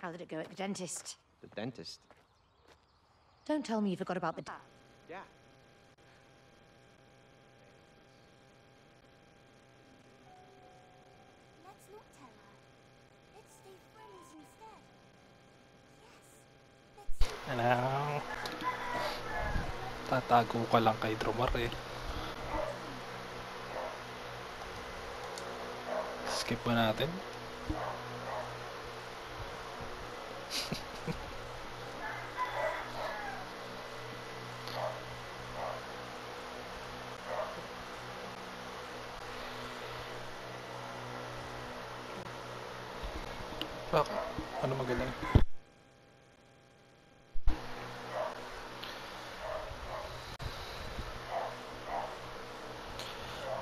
How did it go at the dentist? The dentist. Don't tell me you forgot about the. d- Yeah. Let's not tell her. Let's stay friends instead. Yes. Let's stay Ano? Tatago ka lang kay Dromar eh. Skip ba natin?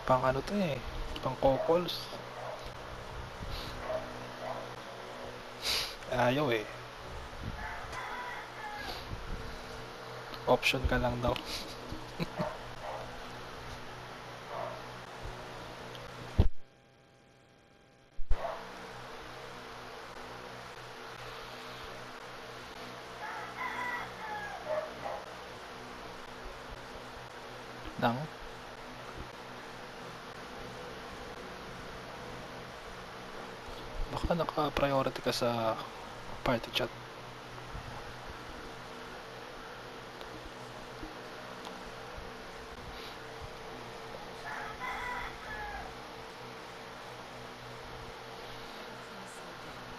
Pang ano to eh. Pang couples. Ayaw eh. Option ka lang daw. Nang? Baka ka sa party chat.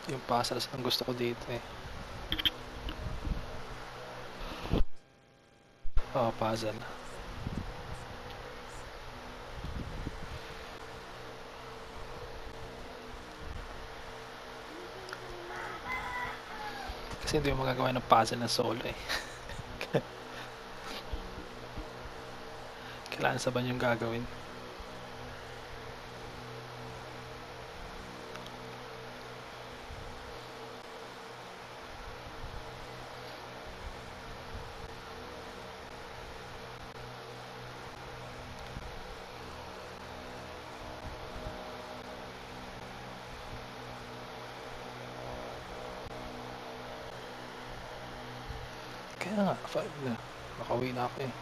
Yung puzzles ang gusto ko dito eh. Oo, puzzle. Kasi hindi mo magagawa ng puzzle ng solo eh. Kailangan saban yung gagawin. Kaya nga, 5 na. Makauwi na ako eh.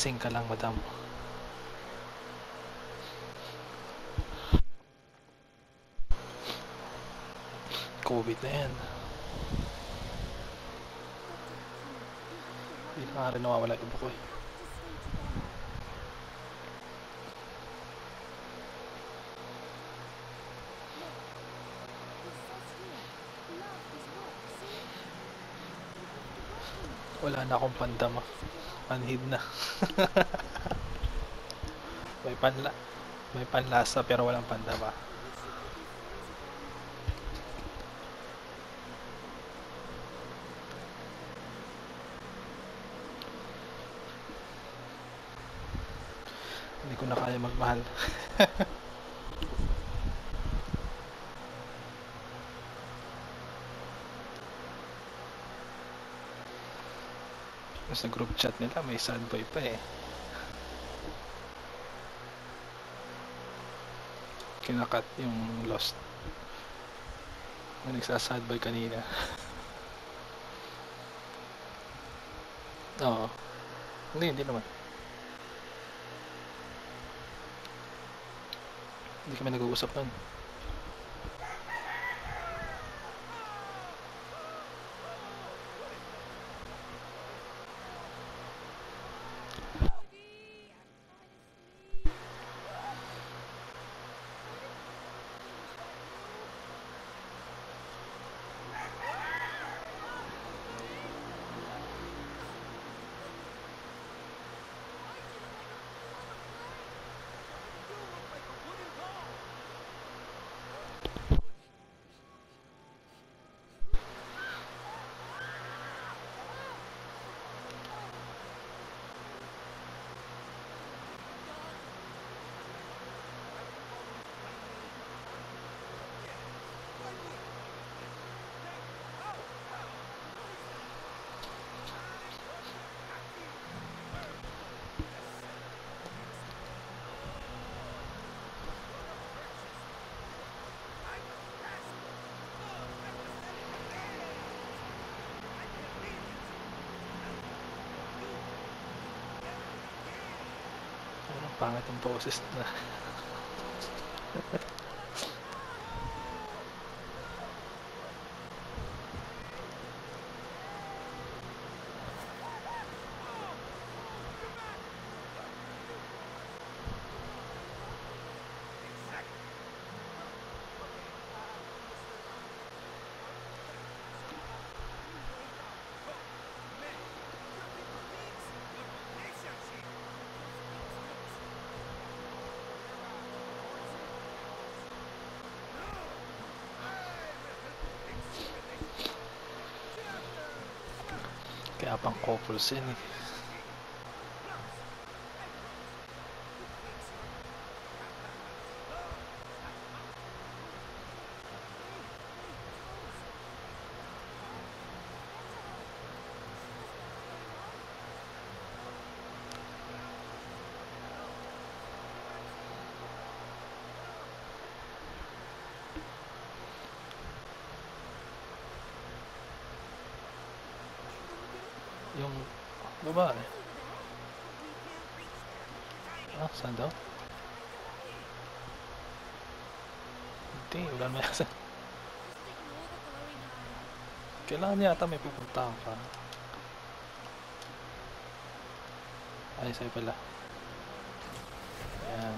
Lasing ka lang, madam. COVID na yan. Hindi na nga rin nawawala yung buko eh. Wala na akong pandama. Manhid na. may panla may panlasa pero walang pandama. Hindi ko na kaya magmahal. Sa group chat nila may sad boy pa eh. Kinakat yung lost. May nagsasad boy kanina. Oo. Hindi, hindi naman. Hindi kami nag-uusap nun. Pangit ang boses na. Kaya pang couples Yung babae. Ah, saan daw? Hindi, wala na yata. Kailangan yata may pupuntahan ka. Ay, sa'yo pala. Ayan.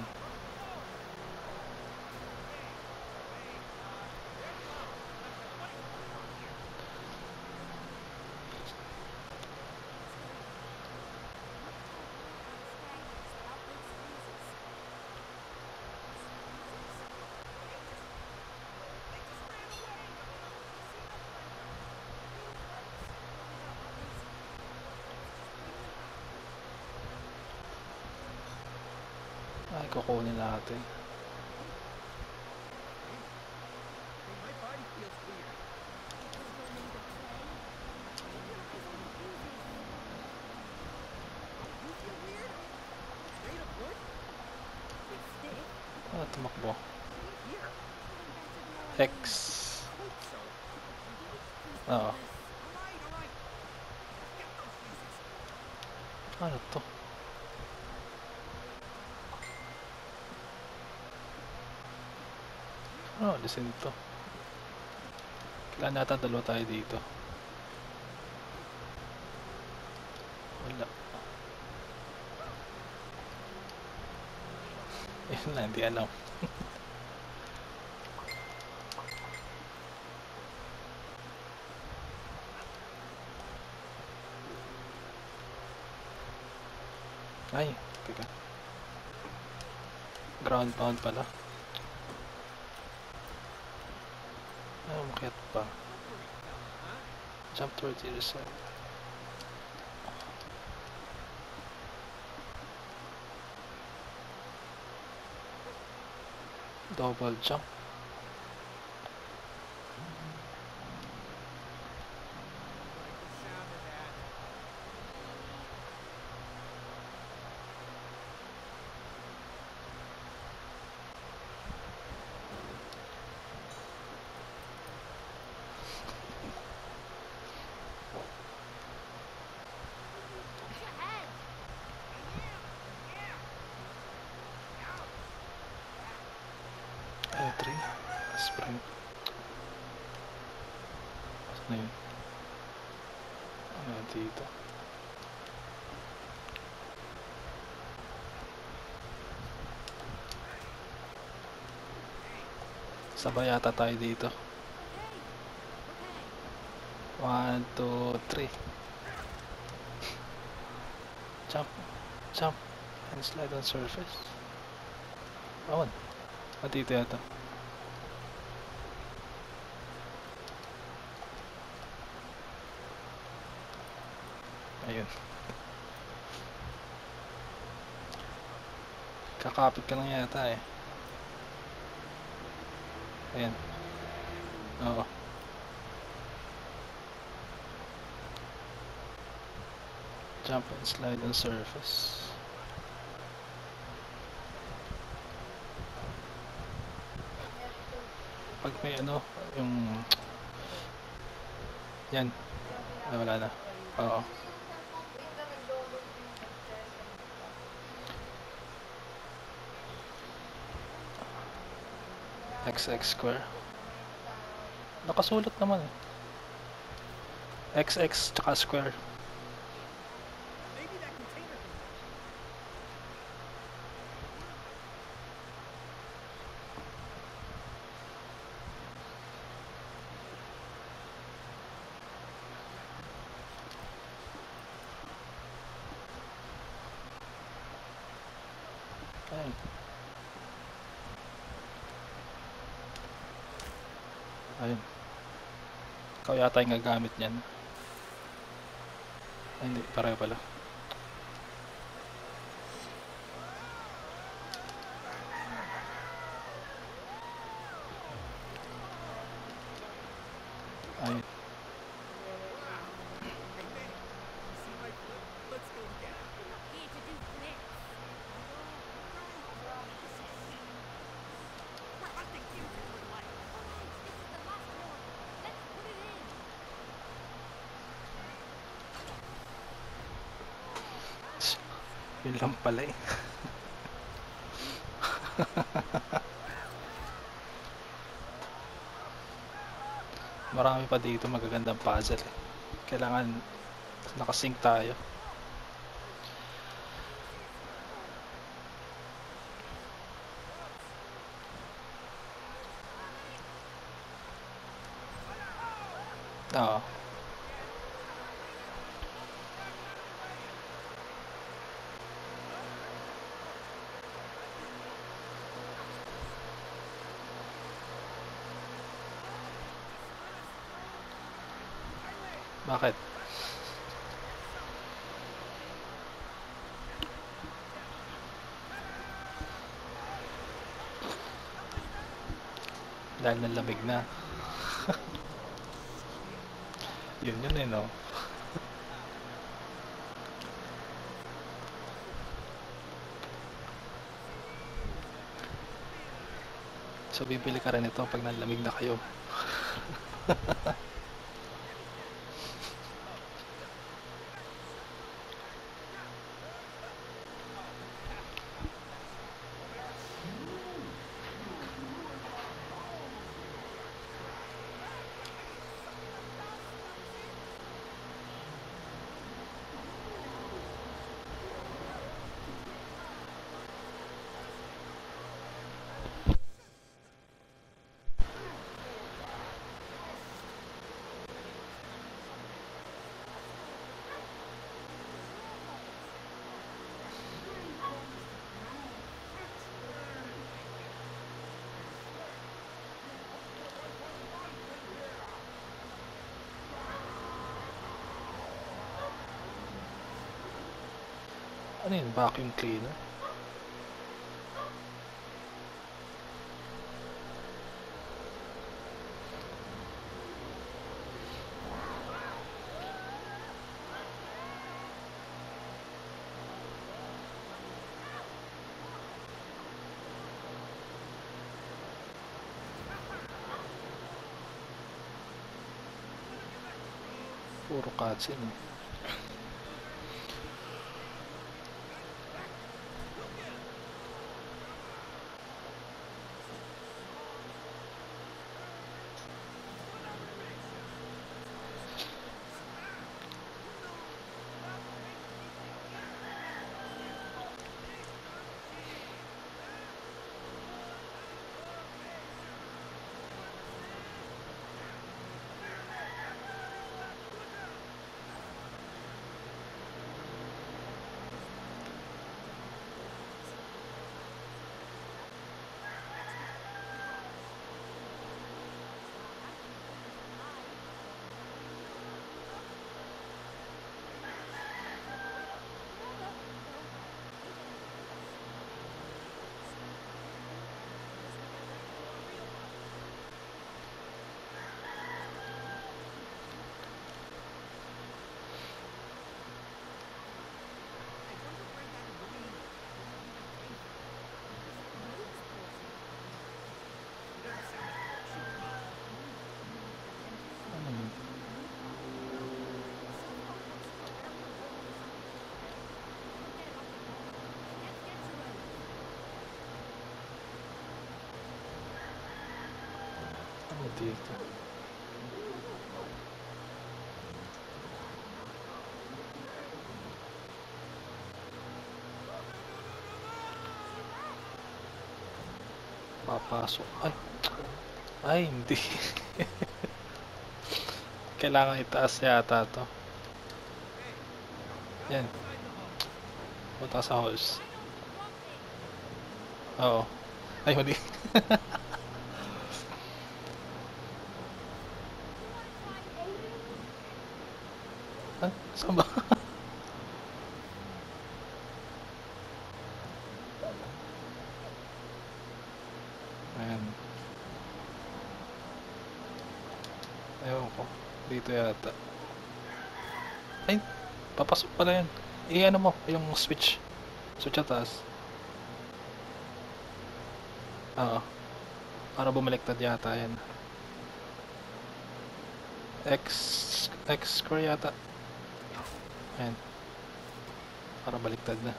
Ay, kukunin natin. Ah, tumakbo. X. Oo. Ano to? Oh, listen to. Kailan nata dalawa tayo dito? Wala. Yun na, hindi alam. Ay, teka. Ground pound pala. Towards the other side. Double jump. Sprint. Saan na yun? Ano yun dito? Sabay yata tayo dito. One, two, three. Jump. Jump. And slide on surface. Awan. Ah, dito yata. Ayun. Kakapit ka lang yata eh. Ayan. Oo. Jump and slide on surface. Pag may ano, yung... Yan. Ah, wala na. Oo. XX square. Nakasulat naman eh. XX tsaka square. Yata yung gagamit niyan. Ay, hindi. Pareho pala. Yun lang pala eh. Marami pa dito magagandang puzzle eh. Kailangan nakasync tayo. Oo. Bakit? Dahil nalamig na. yun yun eh no. So bibili ka rin ito pag nalamig na kayo. Vacuum cleaner? Puro cutscene. eh. Dito. Papasok. Ay. Ay, hindi. Kailangan itaas yata to. Yan. Punta sa halls. Oo. Ay, mali. Ba? Ayan. Ewan ko. Dito yata. Ay, papasok pala yan. I-ano mo, yung switch. Switch at taas. Oo. Para bumaliktad yata yan. X, X square yata. Ayan. Para baliktad na.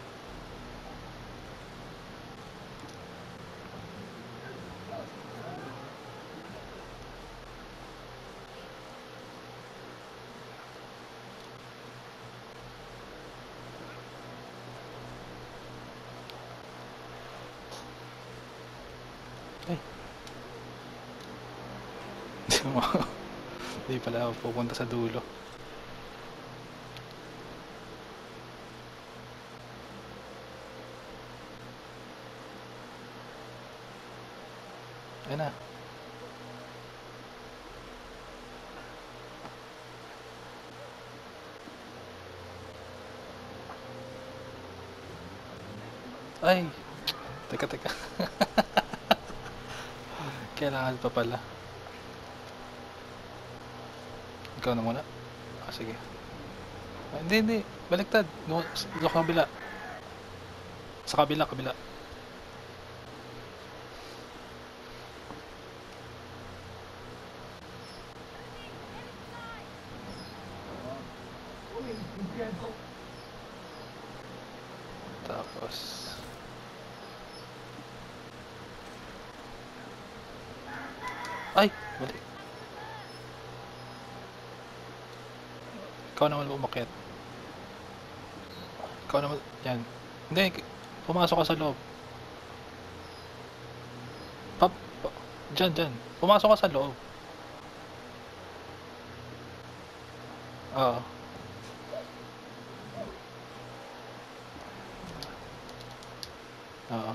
Ay. Hindi pala ako pupunta sa dulo. Ayun na. Ay! Teka, teka. Kailangan pa pala. Ikaw na muna. Ah, sige. Ah, hindi, hindi. Baliktad. No, sa kabila. Sa kabila, kabila. Tapos... Ay! Mali. Ikaw naman umakyat. Ikaw naman... Yan. Hindi. Pumasok ka sa loob. Pap... Pa, dyan, dyan. Pumasok ka sa loob. Oo. Oo.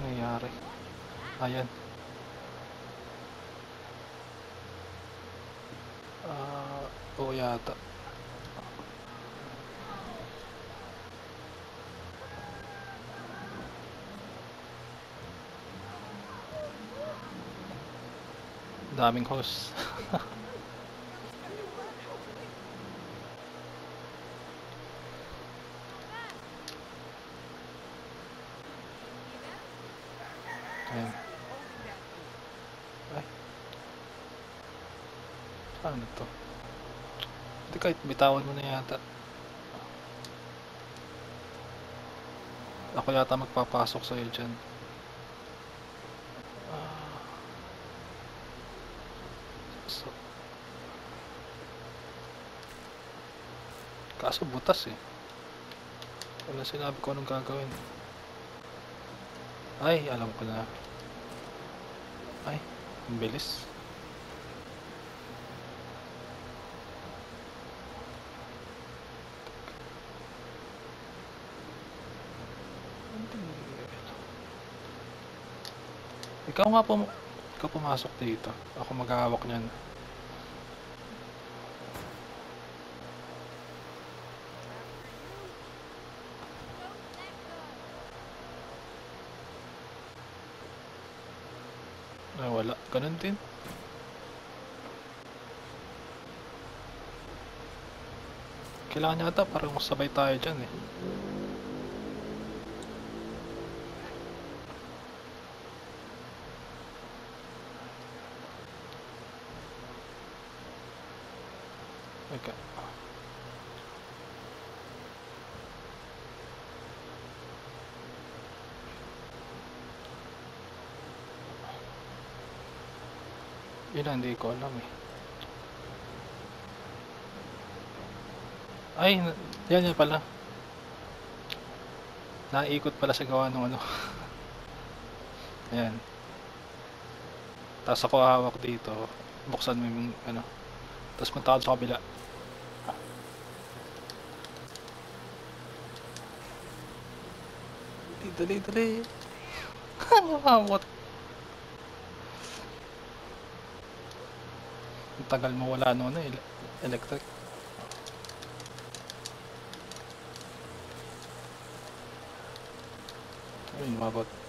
Ano nangyayari? Ayan. Ah, oo yata. Daming host. Ayan. Ay. Ano to? Hindi kahit bitawan mo na yata. Ako yata magpapasok sa'yo dyan. Ah. So, kaso butas eh. Wala sinabi ko anong gagawin. Ay, alam ko na. Ay, ang bilis. Ikaw nga po, ikaw pumasok dito. Ako maghahawak niyan. Ah, wala. Ganun din. Kailangan yata parang sabay tayo dyan eh. Ang hindi ko alam eh. Ay, yan yan pala. Naikot pala sa gawa ng ano. Ayan. Tapos ako hawak dito. Buksan mo yung ano. Tapos punta ka sa kabila. Dali, dali, dali. Nakakawat. Tagal mo wala no, ele- electric. Ayun, umabot.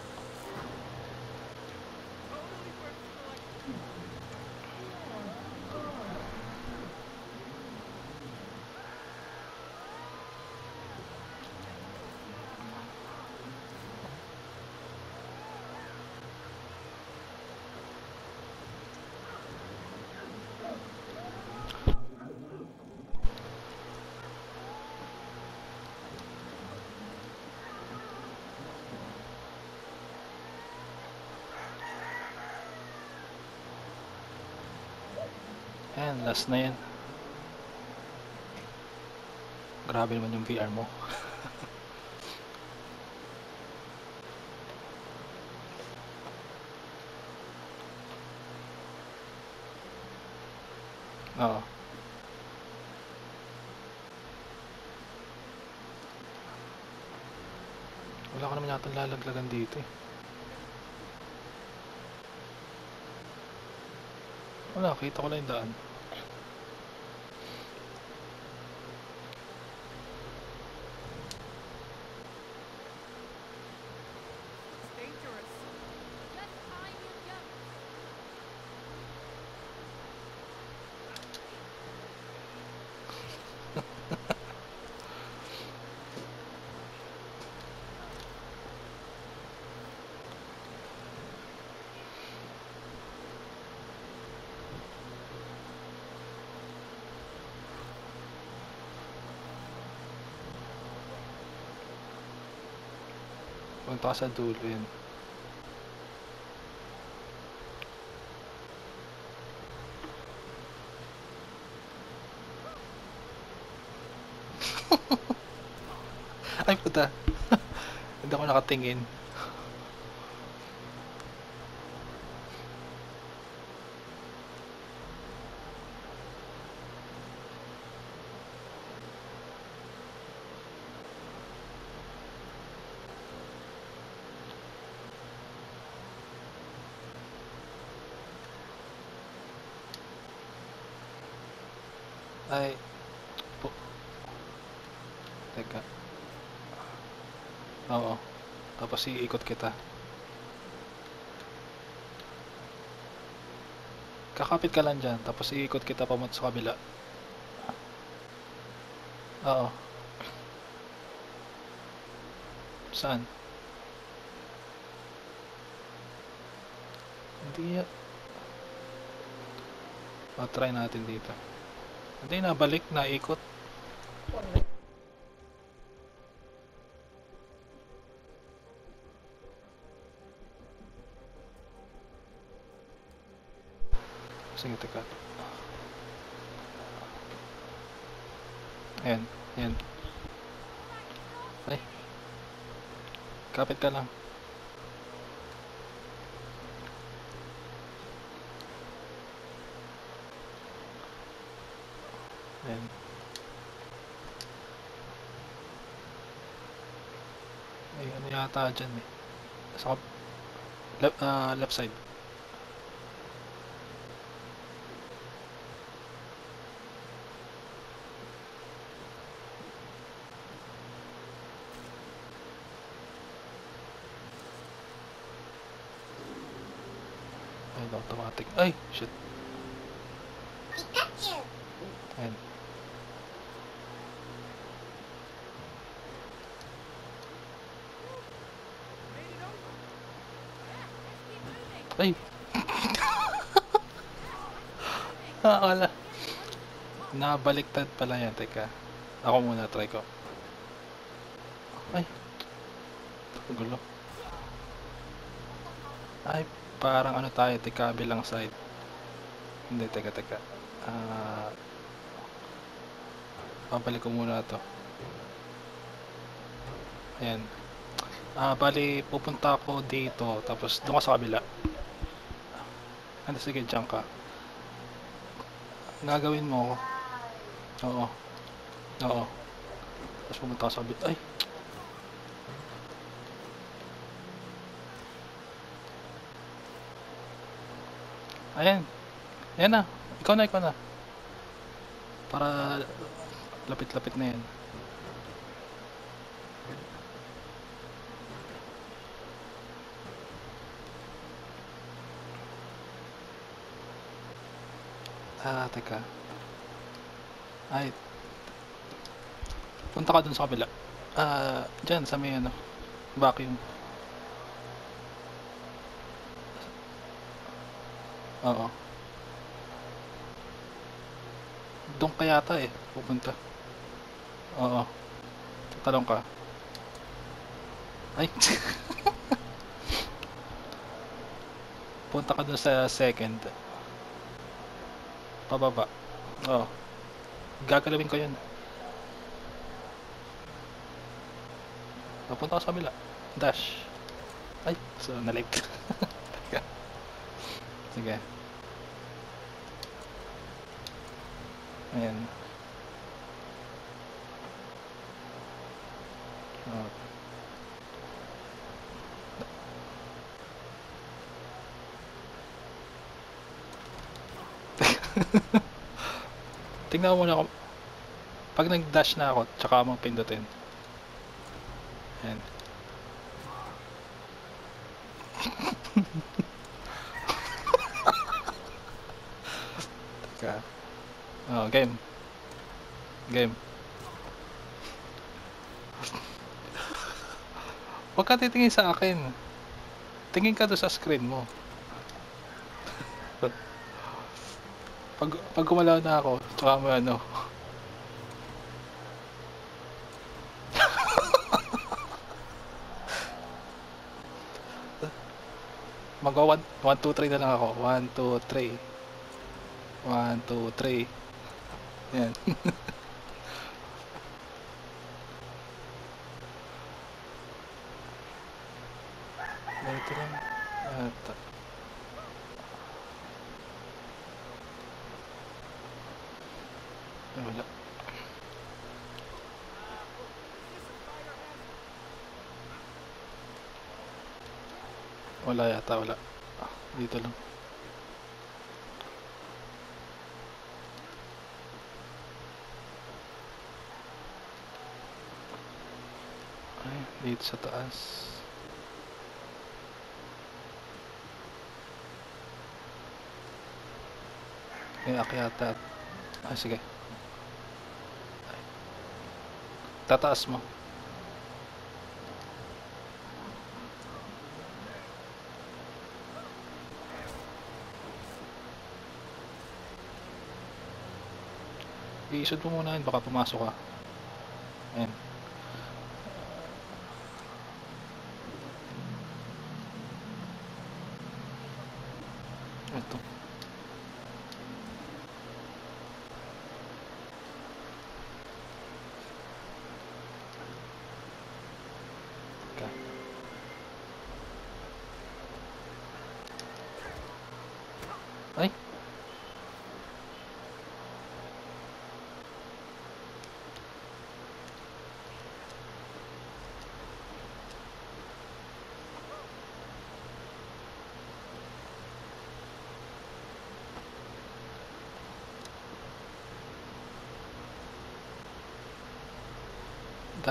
Ayan, last na yan. Grabe naman yung VR mo. Oo. Wala ka naman yata lalaglagan dito eh. Wala, kita ko lang yung daan. Punta ka sa dulo yun. Ay puta. Hindi ako nakatingin. Ay. Po. Teka. Oo. Tapos iikot kita. Kakapit ka lang dyan. Tapos iikot kita pamunta sa kabila. Oo. Saan? Hindi ya. O, try natin dito. Hindi, nabalik, naikot. Sige, teka. Ayan, ayan. Ay. Kapit ka lang. Ayan. Ay, ano yata dyan eh. Sa left, ah, left side. Ay, shit. Pikachu. Ayan. Ay. ah, Nakakala. Nabaliktad pala yan. Teka. Ako muna, try ko. Ay. Gulo. Ay parang ano tayo, teka, bilang side. Hindi, teka, teka. Ah... babalik ko muna to. Ayan. Ah, bali, pupunta ako dito, tapos doon ka sa kabila. Ano, sige, dyan ka. Gagawin mo, oo. Oo. Tapos pupunta ka sa kabila. Ay! Ayan. Ayan na. Ikaw na, ikaw na. Para lapit-lapit na yan. Ah, teka. Ay. Punta ka dun sa kabila. Ah, dyan sa may ano, vacuum. Oo. Doon ka yata eh, pupunta. Oo. Talong ka. Ay. Punta ka dun sa second. Pababa. Oo. Gagalawin ko yun. Papunta ka sa kabila. Dash. Ay, so nalig. Teka. Sige. Ayan. Oh. Tingnan mo muna ako. Pag nag-dash na ako, tsaka mo pindutin. Ayan. Teka. Oh, game. Game. Huwag ka titingin sa akin. Tingin ka doon sa screen mo. pag, pag gumalaw na ako, tsaka mo ano. Mag 1, 1, 2, 3 na lang ako. 1, 2, 3. 1, 2, 3. Yan. Ganito lang. Ata. Ah, Wala. Wala yata, wala. Ah, Dito sa taas. May akyata. Ah, sige. Tataas mo. Iisod mo muna yun, baka pumasok ka. Ayan.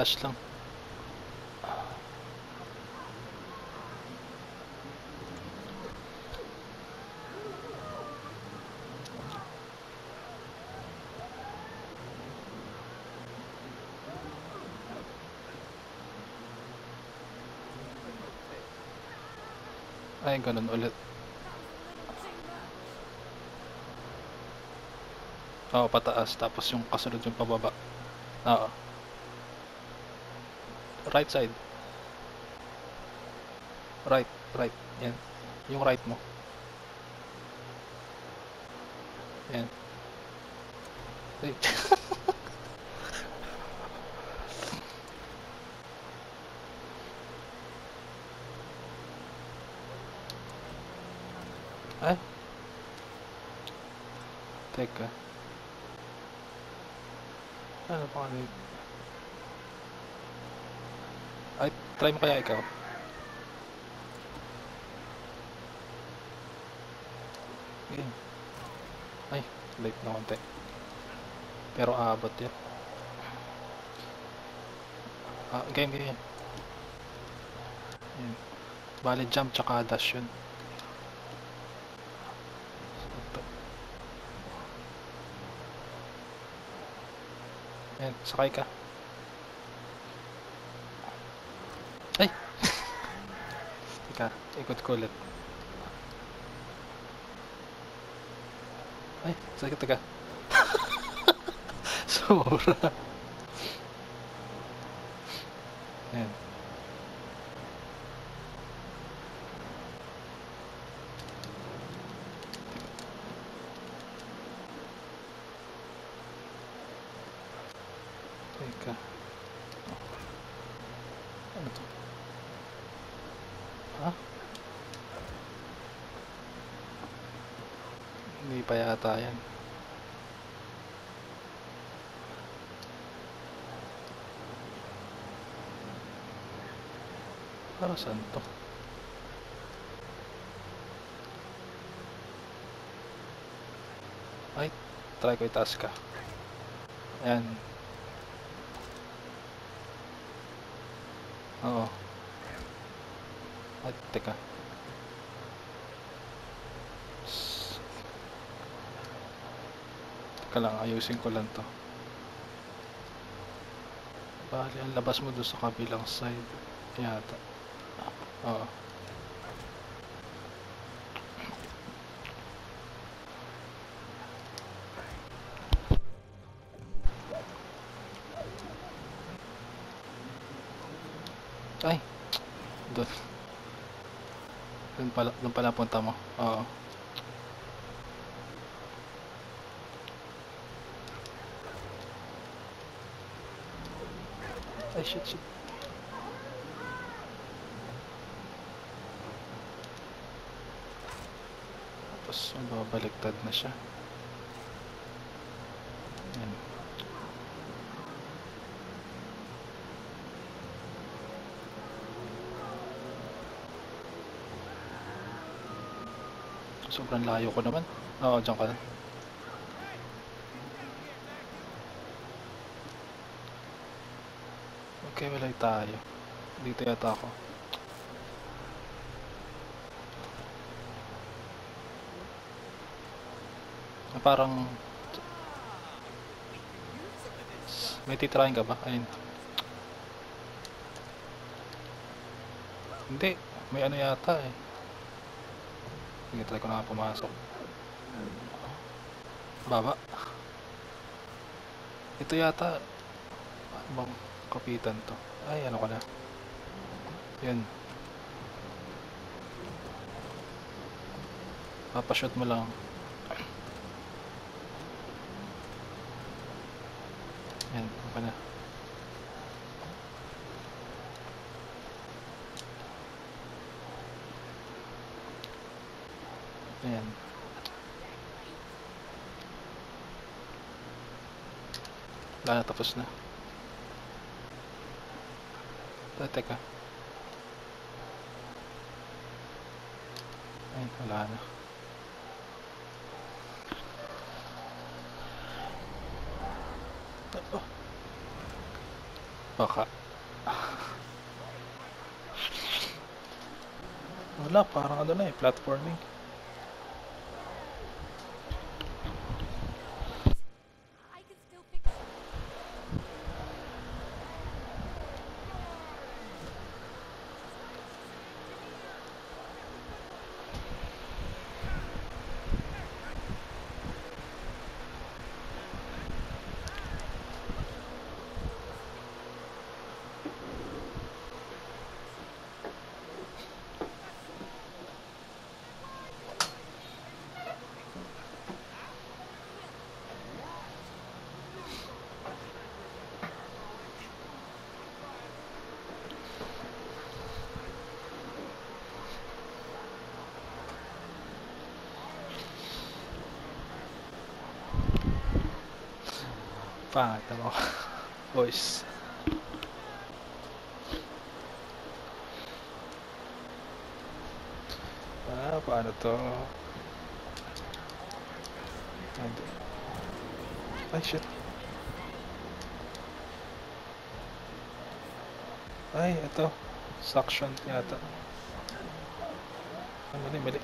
Flash lang. Ay, ganun ulit. Oo, pataas. Tapos yung kasunod yung pababa. Oo. Right side. Right, right. Yan. Yung right mo. Yan. Ay. Ay. Teka. Ano pa ano yun? Ay, try mo kaya ikaw. Game. Ay, late na konti. Pero aabot yan. Ah, game, game. Yan. Bale, jump tsaka dash yun. Ito. Yan, sakay ka. Ay! Teka, ikot ko ulit. Ay, sakit teka. Sobra. Yan. Teka. Ano to? Ha? Hindi pa yata yan. Para saan to? Ay, try ko itaas ka. Ayan. Oo. Ay, teka. Teka lang, ayusin ko lang to. Bali, ang labas mo doon sa kabilang side. Yata. Oo. Ay! Doon. Doon pala, doon pala punta mo. Oo. Ay, shit, shit. Tapos, mababaliktad na siya. Sobrang layo ko naman. Oo, dyan ka na. Okay, walay tayo. Dito yata ako. Ah, Parang... May titrahin ka ba? Ayun. Hindi. May ano yata eh. Sige, try ko na pumasok. Baba. Ito yata. Ano bang kapitan to? Ay, ano ka na? Yan. Papashoot mo lang. Yan, ano ka na? Ayan. Wala na, tapos na. Ah, teka. Ay, wala na. Baka. Wala, parang ano na eh, platforming. Pangit naman. Boys. Ah, paano to? Ay, shit. Ay, ito. Suction yata. Mali, mali.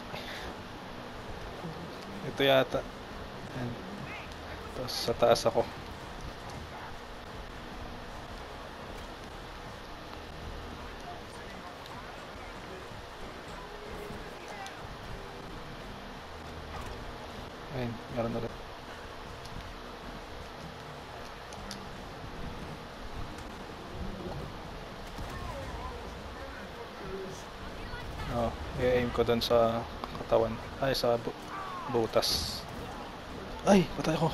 Ito yata. Tapos sa taas ako. Ayun, meron ulit. Oh, i-aim ko doon sa katawan. Ay, sa bu butas. Ay, patay ako.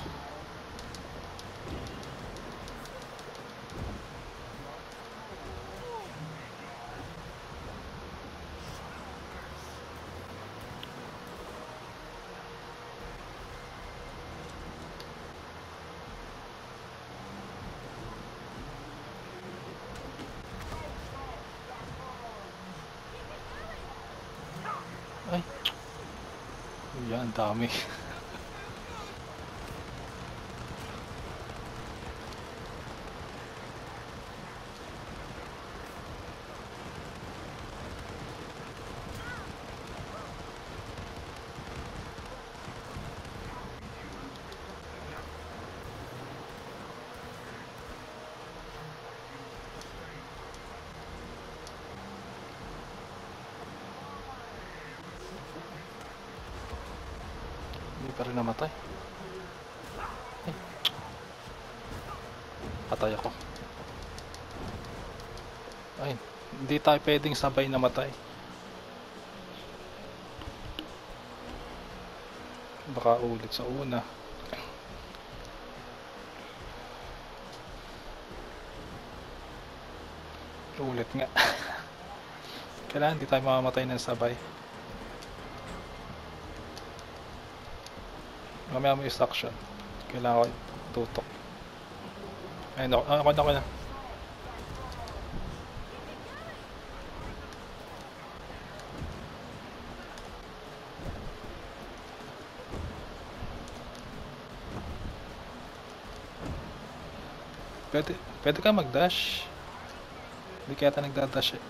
Dami. Hindi pa rin namatay. Ay. Patay ako. Ay, hindi tayo pwedeng sabay namatay. Baka ulit sa una. Ulit nga. Kailangan hindi tayo mamamatay ng sabay. Mamaya mo suction. Kailangan ko tutok. Ayun ako, ako na ako na. Pwede, ka mag-dash. Hindi kaya tayo nagda-dash eh.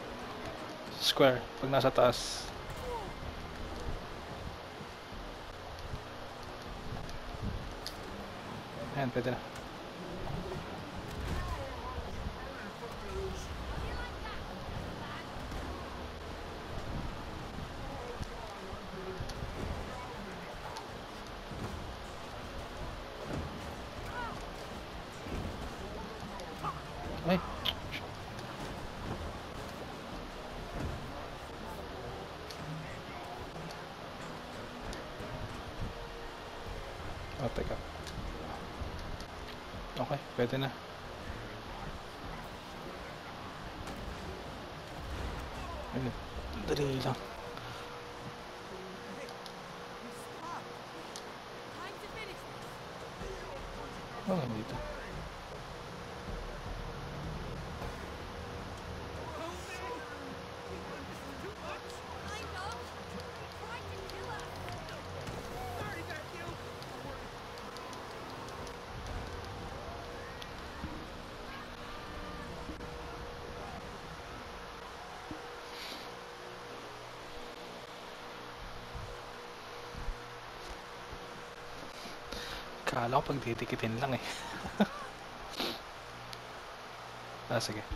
Square, pag nasa taas. Ayan, pwede na. Ay. Oh, teka. Okay, pwede na. Ayun, dali lang. Stop. Time to finish this. Oh, dito. Kind Kala ko pag didikitin lang eh. ah, sige.